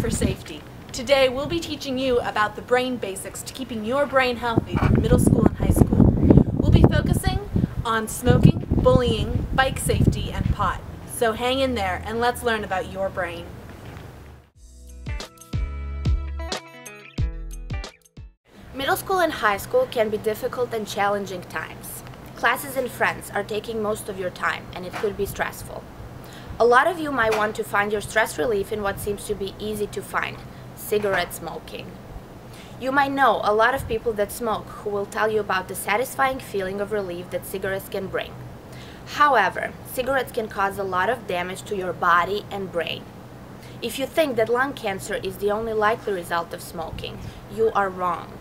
for Safety. Today we'll be teaching you about the brain basics to keeping your brain healthy through middle school and high school. We'll be focusing on smoking, bullying, bike safety, and pot. So hang in there and let's learn about your brain. Middle school and high school can be difficult and challenging times. Classes and friends are taking most of your time and it could be stressful. A lot of you might want to find your stress relief in what seems to be easy to find, cigarette smoking. You might know a lot of people that smoke who will tell you about the satisfying feeling of relief that cigarettes can bring. However, cigarettes can cause a lot of damage to your body and brain. If you think that lung cancer is the only likely result of smoking, you are wrong.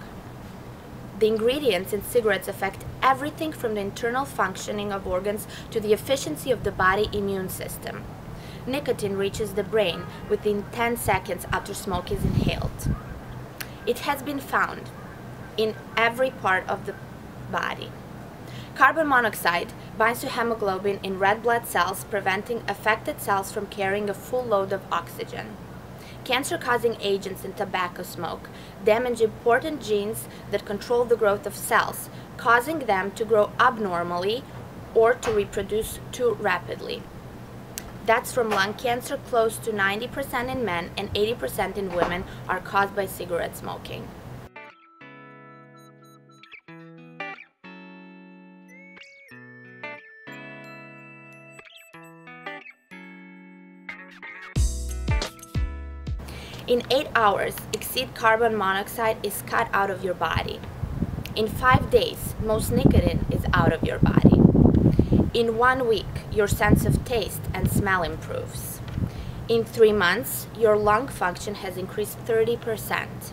The ingredients in cigarettes affect everything from the internal functioning of organs to the efficiency of the body immune system. Nicotine reaches the brain within 10 seconds after smoke is inhaled. It has been found in every part of the body. Carbon monoxide binds to hemoglobin in red blood cells, preventing affected cells from carrying a full load of oxygen. Cancer-causing agents in tobacco smoke damage important genes that control the growth of cells, causing them to grow abnormally or to reproduce too rapidly. Deaths from lung cancer close to 90% in men and 80% in women are caused by cigarette smoking. In 8 hours, exceed carbon monoxide is cut out of your body. In 5 days, most nicotine is out of your body. In 1 week, your sense of taste and smell improves. In 3 months, your lung function has increased 30%.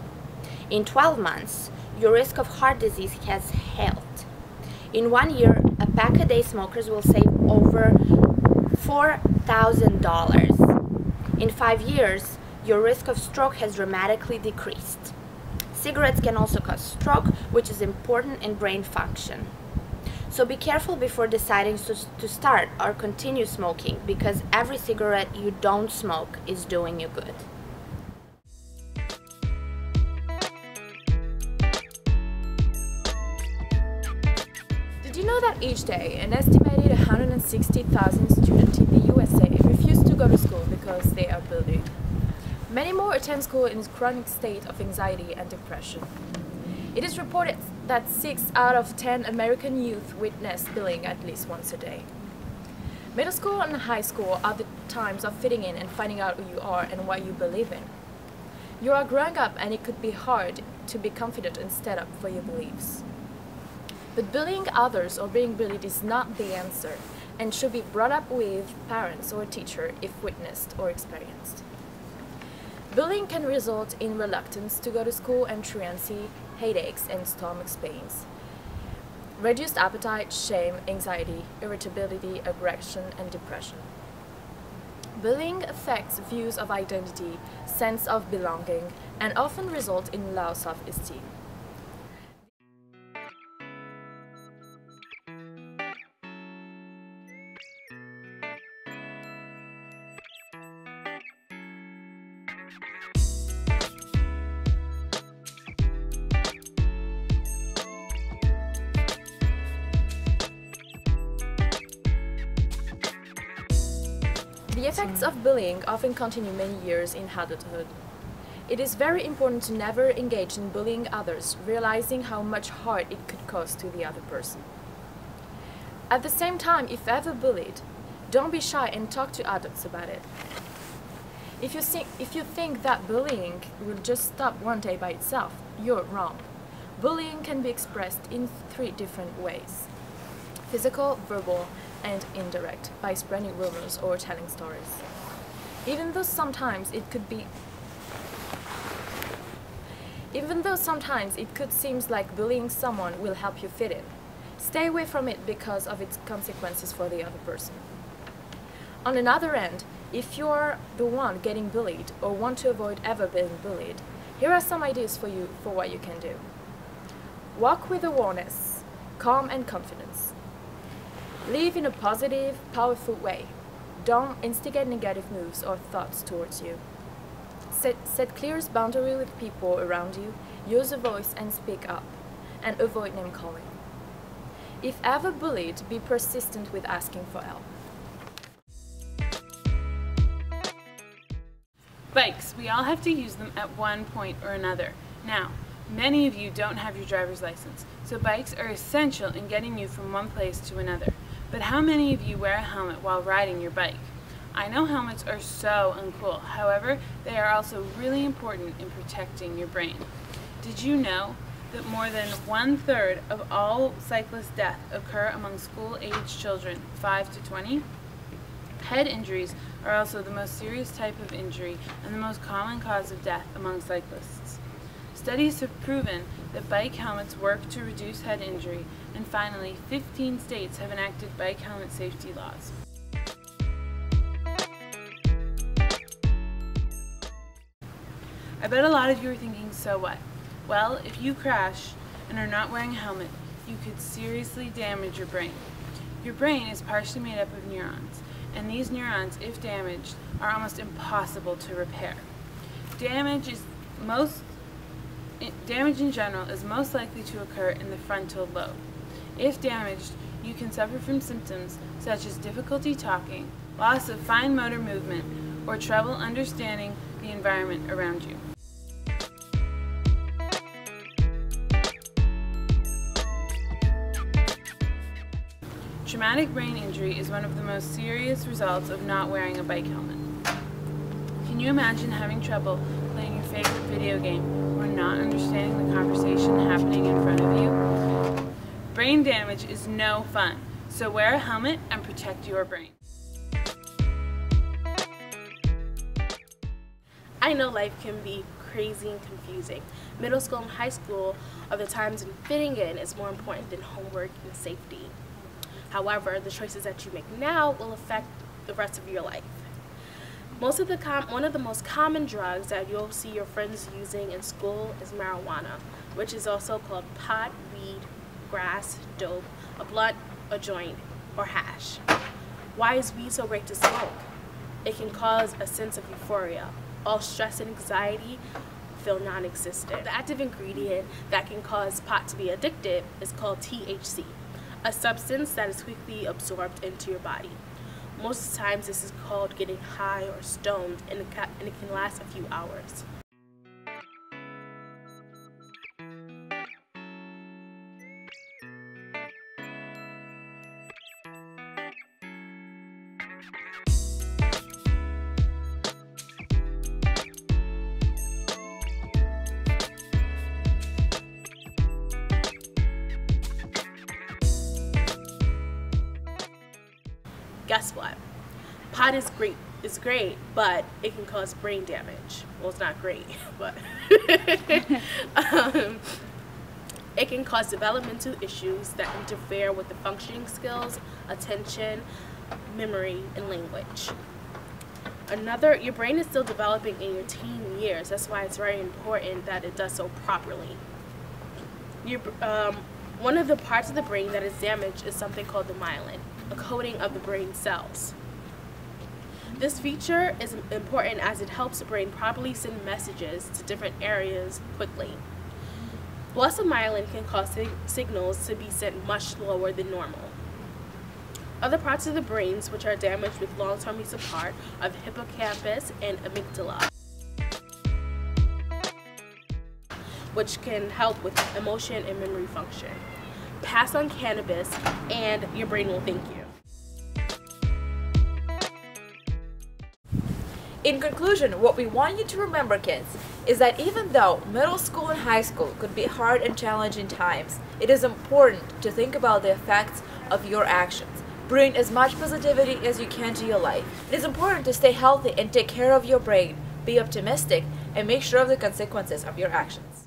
In 12 months, your risk of heart disease has halved. In 1 year, a pack a day smokers will save over $4,000. In 5 years, your risk of stroke has dramatically decreased. Cigarettes can also cause stroke, which is important in brain function. So be careful before deciding to, start or continue smoking because every cigarette you don't smoke is doing you good. Did you know that each day an estimated 160,000 students in the USA refuse to go to school because they are bullied? Many more attend school in a chronic state of anxiety and depression. It is reported that 6 out of 10 American youth witness bullying at least once a day. Middle school and high school are the times of fitting in and finding out who you are and what you believe in. You are growing up and it could be hard to be confident and stand up for your beliefs. But bullying others or being bullied is not the answer and should be brought up with parents or a teacher if witnessed or experienced. Bullying can result in reluctance to go to school and truancy, headaches, and stomach pains. Reduced appetite, shame, anxiety, irritability, aggression, and depression. Bullying affects views of identity, sense of belonging, and often result in low self-esteem. The effects of bullying often continue many years in adulthood. It is very important to never engage in bullying others, realizing how much harm it could cause to the other person. At the same time, if ever bullied, don't be shy and talk to adults about it. If you, think, if you think that bullying will just stop one day by itself, you're wrong. Bullying can be expressed in three different ways physical, verbal, and indirect by spreading rumors or telling stories. Even though sometimes it could be even though sometimes it could seem like bullying someone will help you fit in, stay away from it because of its consequences for the other person. On another end, if you're the one getting bullied or want to avoid ever being bullied, here are some ideas for you for what you can do. Walk with awareness, calm and confidence. Live in a positive, powerful way. Don't instigate negative moves or thoughts towards you. Set, set clear boundary with people around you, use a voice and speak up, and avoid name calling. If ever bullied, be persistent with asking for help. Bikes, we all have to use them at one point or another. Now, many of you don't have your driver's license, so bikes are essential in getting you from one place to another. But how many of you wear a helmet while riding your bike? I know helmets are so uncool, however, they are also really important in protecting your brain. Did you know that more than one third of all cyclist deaths occur among school-aged children 5 to 20? Head injuries are also the most serious type of injury and the most common cause of death among cyclists. Studies have proven that bike helmets work to reduce head injury, and finally, 15 states have enacted bike helmet safety laws. I bet a lot of you are thinking, so what? Well, if you crash and are not wearing a helmet, you could seriously damage your brain. Your brain is partially made up of neurons, and these neurons, if damaged, are almost impossible to repair. Damage is most damage in general is most likely to occur in the frontal lobe. If damaged, you can suffer from symptoms such as difficulty talking, loss of fine motor movement, or trouble understanding the environment around you. Traumatic brain injury is one of the most serious results of not wearing a bike helmet. Can you imagine having trouble playing your favorite video game not understanding the conversation happening in front of you? Brain damage is no fun, so wear a helmet and protect your brain. I know life can be crazy and confusing. Middle school and high school are the times when fitting in is more important than homework and safety. However, the choices that you make now will affect the rest of your life. Most of the one of the most common drugs that you'll see your friends using in school is marijuana, which is also called pot, weed, grass, dope, a blunt, a joint, or hash. Why is weed so great to smoke? It can cause a sense of euphoria. All stress and anxiety feel non-existent. The active ingredient that can cause pot to be addictive is called THC a substance that is quickly absorbed into your body. Most times this is called getting high or stoned and it can last a few hours. Guess what? Pot is great. It's great, but it can cause brain damage. Well, it's not great, but um, it can cause developmental issues that interfere with the functioning skills, attention, memory, and language. Another, your brain is still developing in your teen years. That's why it's very important that it does so properly. Your, um, one of the parts of the brain that is damaged is something called the myelin a coating of the brain cells. This feature is important as it helps the brain properly send messages to different areas quickly. Loss of myelin can cause sig signals to be sent much slower than normal. Other parts of the brains which are damaged with long-term use apart are the hippocampus and amygdala, which can help with emotion and memory function pass on cannabis, and your brain will thank you. In conclusion, what we want you to remember, kids, is that even though middle school and high school could be hard and challenging times, it is important to think about the effects of your actions. Bring as much positivity as you can to your life. It is important to stay healthy and take care of your brain, be optimistic, and make sure of the consequences of your actions.